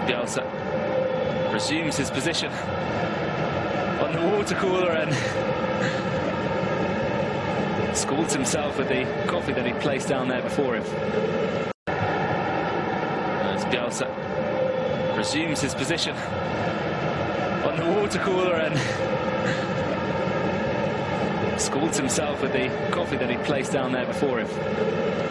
As Bielsa resumes his position on the water cooler and scalds himself with the coffee that he placed down there before him. As Bielsa resumes his position on the water cooler and scalds himself with the coffee that he placed down there before him.